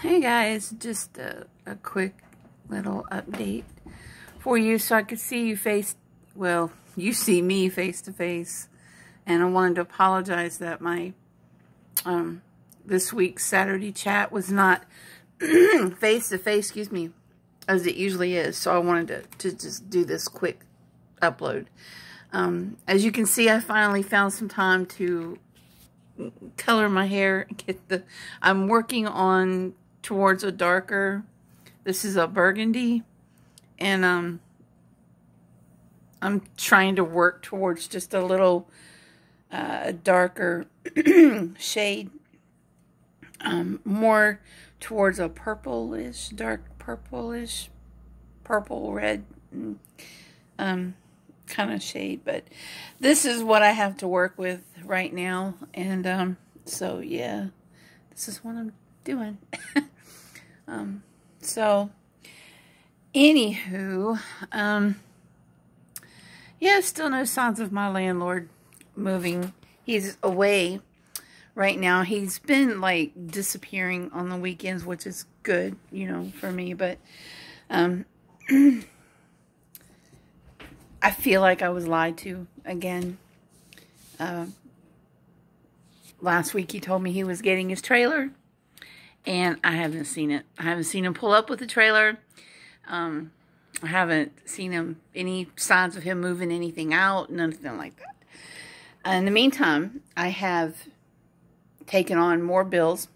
Hey guys, just a, a, quick little update for you so I could see you face, well, you see me face to face. And I wanted to apologize that my, um, this week's Saturday chat was not face to face, excuse me, as it usually is. So I wanted to, to just do this quick upload. Um, as you can see, I finally found some time to color my hair. Get the. I'm working on towards a darker. This is a burgundy, and um, I'm trying to work towards just a little uh, darker shade. Um, more towards a purplish, dark purplish, purple red. Mm, um, kind of shade, but this is what I have to work with right now. And um, so, yeah, this is what I'm doing. um, so, anywho, um, yeah, still no signs of my landlord moving. He's away right now. He's been like disappearing on the weekends, which is good, you know, for me, but um I feel like I was lied to again. Uh, last week he told me he was getting his trailer, and I haven't seen it. I haven't seen him pull up with the trailer. Um, I haven't seen him any signs of him moving anything out, nothing like that. In the meantime, I have taken on more bills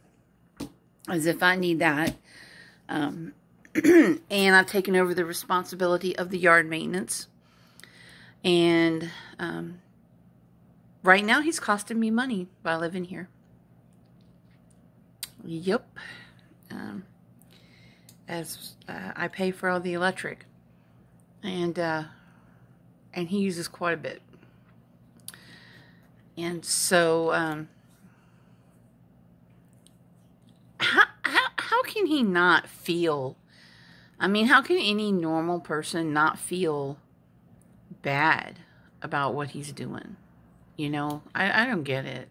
as if I need that. Um, and I've taken over the responsibility of the yard maintenance. And um, right now he's costing me money by living here. Yep. Um, as uh, I pay for all the electric. And, uh, and he uses quite a bit. And so, um, how, how, how can he not feel? I mean, how can any normal person not feel bad about what he's doing. You know, I, I don't get it.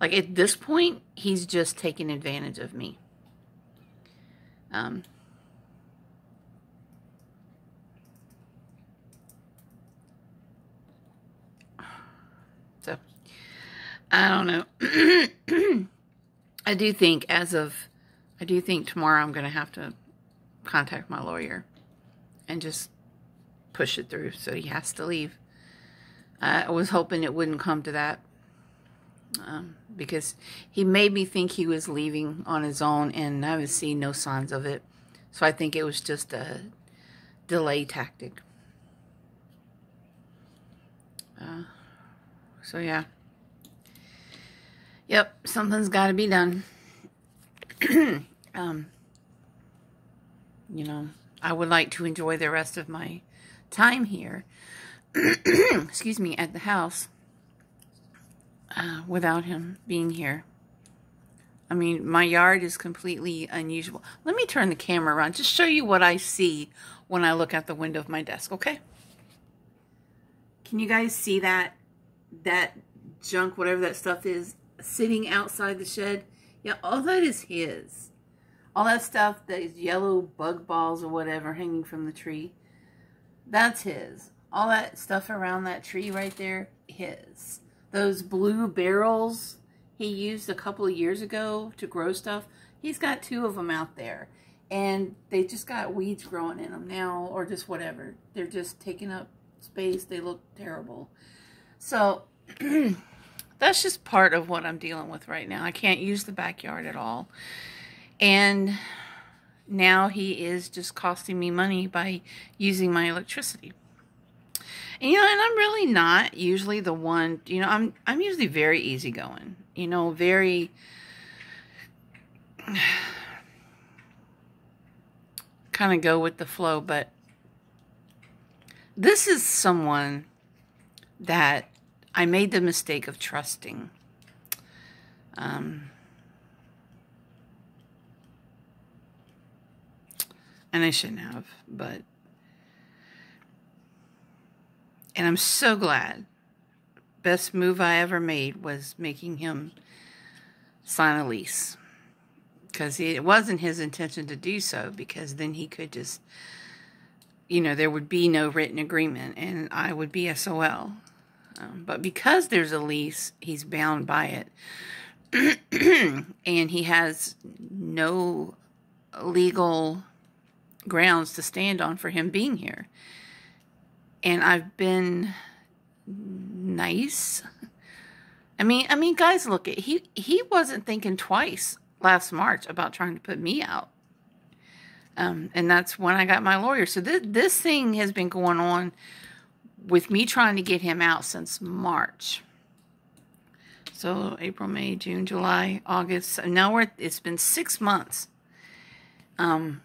Like at this point, he's just taking advantage of me. Um, so, I don't know. I do think as of, I do think tomorrow I'm going to have to contact my lawyer and just push it through, so he has to leave. I was hoping it wouldn't come to that um, because he made me think he was leaving on his own, and I haven't seen no signs of it. So I think it was just a delay tactic. Uh, so yeah. Yep, something's got to be done. um, you know, I would like to enjoy the rest of my time here, excuse me, at the house uh, without him being here. I mean, my yard is completely unusual. Let me turn the camera around, just show you what I see when I look out the window of my desk, okay? Can you guys see that, that junk, whatever that stuff is, sitting outside the shed? Yeah, all that is his. All that stuff, those yellow bug balls or whatever hanging from the tree, that's his. All that stuff around that tree right there, his. Those blue barrels he used a couple of years ago to grow stuff, he's got two of them out there. And they just got weeds growing in them now, or just whatever. They're just taking up space. They look terrible. So, that's just part of what I'm dealing with right now. I can't use the backyard at all. And now he is just costing me money by using my electricity. And, you know, and I'm really not usually the one, you know, I'm I'm usually very easygoing, you know, very kind of go with the flow, but this is someone that I made the mistake of trusting. Um, And I shouldn't have, but. And I'm so glad. Best move I ever made was making him sign a lease. because it wasn't his intention to do so because then he could just you know there would be no written agreement and i would be sol um, but because there's a lease he's bound by it and he has no legal grounds to stand on for him being here and i've been nice i mean i mean guys look at he he wasn't thinking twice last March about trying to put me out. Um, and that's when I got my lawyer. So this, this thing has been going on with me trying to get him out since March. So April, May, June, July, August. Now we're, it's been six months, um,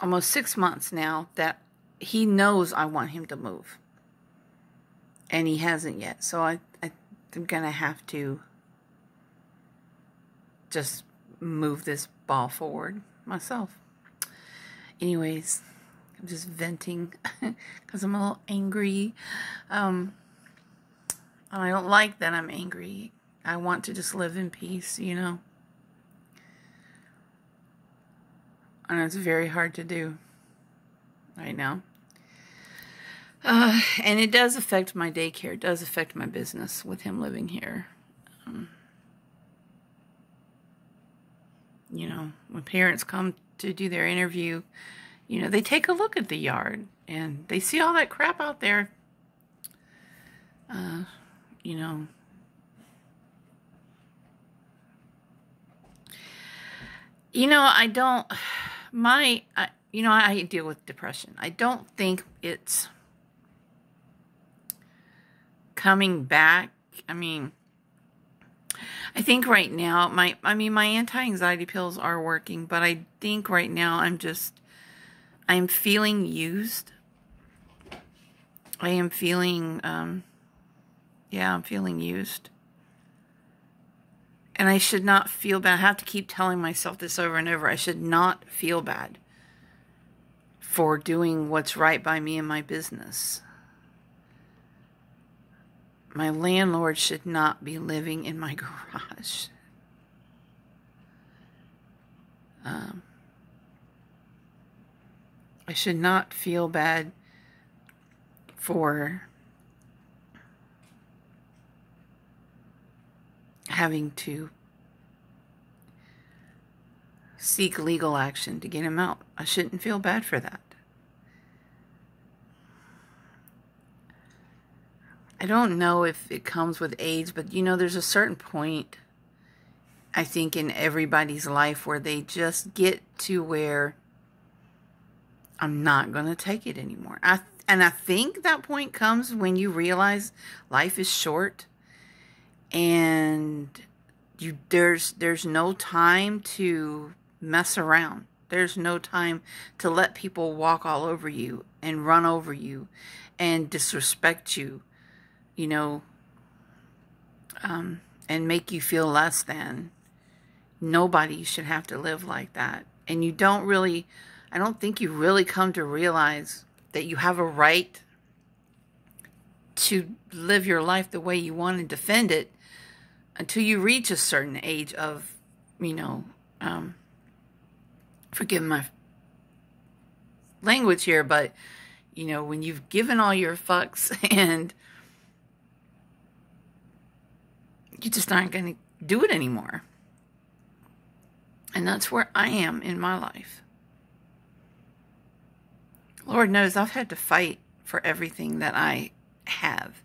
almost six months now that he knows I want him to move. And he hasn't yet. So I, I I'm going to have to just move this ball forward myself. Anyways, I'm just venting because I'm a little angry. Um, I don't like that I'm angry. I want to just live in peace, you know. And it's very hard to do right now. Uh, and it does affect my daycare. It does affect my business with him living here. Um, you know, when parents come to do their interview, you know, they take a look at the yard and they see all that crap out there. Uh, you know, you know, I don't, my, I, you know, I deal with depression. I don't think it's coming back. I mean, I think right now my I mean my anti-anxiety pills are working, but I think right now I'm just I'm feeling used. I am feeling um yeah, I'm feeling used. And I should not feel bad. I have to keep telling myself this over and over. I should not feel bad for doing what's right by me and my business. My landlord should not be living in my garage. Um, I should not feel bad for having to seek legal action to get him out. I shouldn't feel bad for that. I don't know if it comes with age, but you know, there's a certain point, I think, in everybody's life where they just get to where I'm not going to take it anymore. I and I think that point comes when you realize life is short and you there's there's no time to mess around. There's no time to let people walk all over you and run over you and disrespect you you know, um, and make you feel less than. Nobody should have to live like that. And you don't really, I don't think you really come to realize that you have a right to live your life the way you want to defend it until you reach a certain age of, you know, um, forgive my language here, but, you know, when you've given all your fucks and you just aren't going to do it anymore. And that's where I am in my life. Lord knows I've had to fight for everything that I have.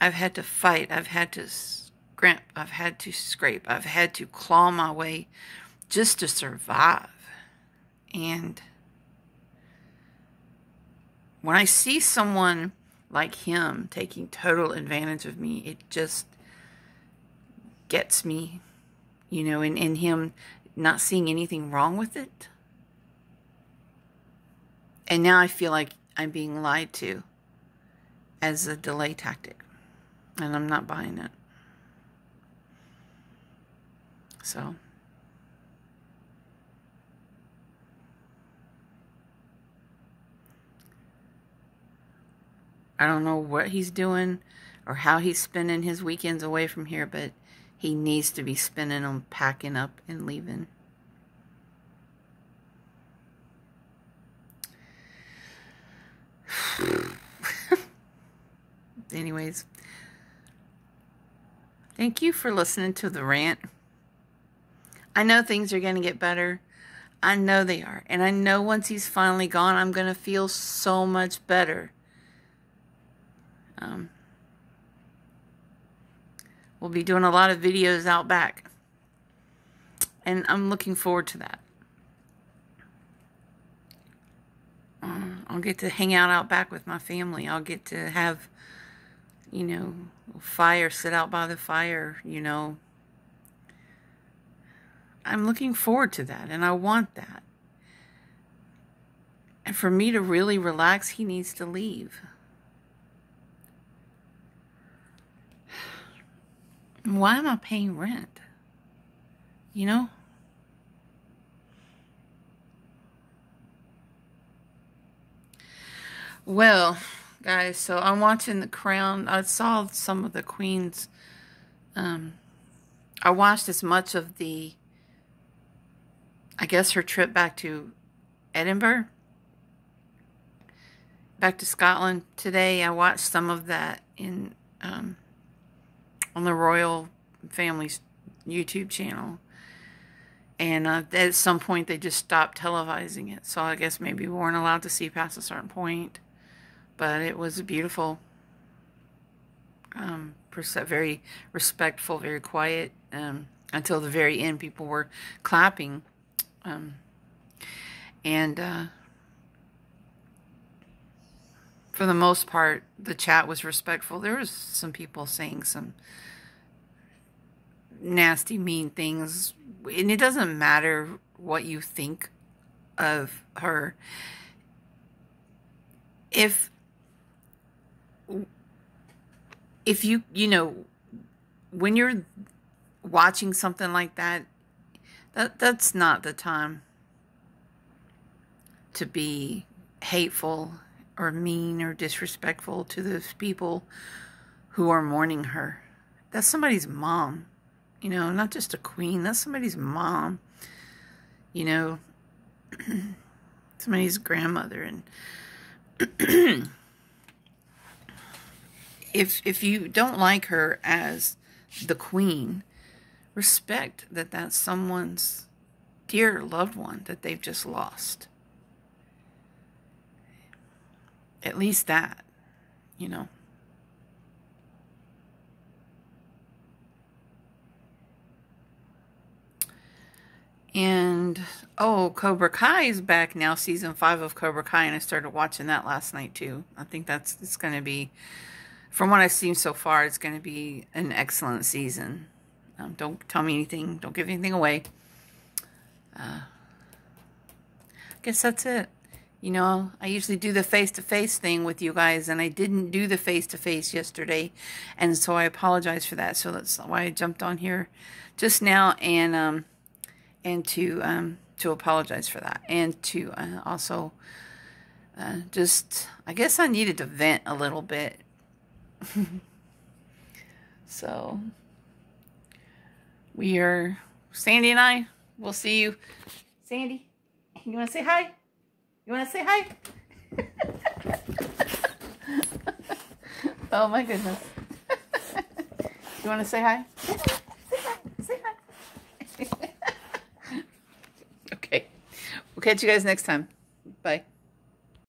I've had to fight. I've had to scrimp. I've had to scrape. I've had to claw my way just to survive. And when I see someone like him taking total advantage of me, it just gets me, you know, and, and him not seeing anything wrong with it. And now I feel like I'm being lied to as a delay tactic. And I'm not buying it. So. I don't know what he's doing or how he's spending his weekends away from here, but he needs to be spending them packing up and leaving. Anyways, thank you for listening to the rant. I know things are going to get better. I know they are. And I know once he's finally gone, I'm going to feel so much better. Um, we'll be doing a lot of videos out back. And I'm looking forward to that. Uh, I'll get to hang out out back with my family. I'll get to have, you know, fire, sit out by the fire, you know. I'm looking forward to that and I want that. And for me to really relax, he needs to leave. Why am I paying rent? You know? Well, guys, so I'm watching The Crown. I saw some of the Queen's. Um, I watched as much of the. I guess her trip back to Edinburgh, back to Scotland today. I watched some of that in um, on the royal family's YouTube channel. And uh, at some point, they just stopped televising it. So I guess maybe we weren't allowed to see past a certain point. But it was beautiful. Um, very respectful, very quiet. Um, until the very end, people were clapping. Um, and uh, for the most part, the chat was respectful. There was some people saying some nasty, mean things. And it doesn't matter what you think of her. If if you you know when you're watching something like that that that's not the time to be hateful or mean or disrespectful to those people who are mourning her that's somebody's mom you know, not just a queen. That's somebody's mom. You know, somebody's grandmother. And if if you don't like her as the queen, respect that that's someone's dear loved one that they've just lost. At least that, you know. And oh, Cobra Kai is back now, season five of Cobra Kai, and I started watching that last night too. I think that's it's going to be, from what I've seen so far, it's going to be an excellent season. Um, don't tell me anything. Don't give anything away. Uh, I guess that's it. You know, I usually do the face-to-face -face thing with you guys, and I didn't do the face-to-face -face yesterday, and so I apologize for that. So that's why I jumped on here just now, and um, and to um, to apologize for that, and to uh, also uh, just I guess I needed to vent a little bit. so we are Sandy and I. We'll see you, Sandy. You want to say hi? You want to say hi? oh my goodness. you want to say hi? Okay. We'll catch you guys next time. Bye.